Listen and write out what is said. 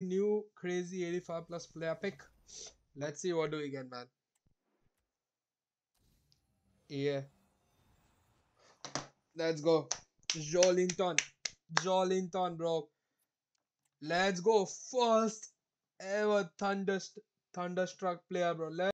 new crazy 85 plus player pick. Let's see what do we get, man. Yeah. Let's go. Joelinton. Joelinton, bro. Let's go. First ever Thunderst- Thunderstruck player, bro. Let's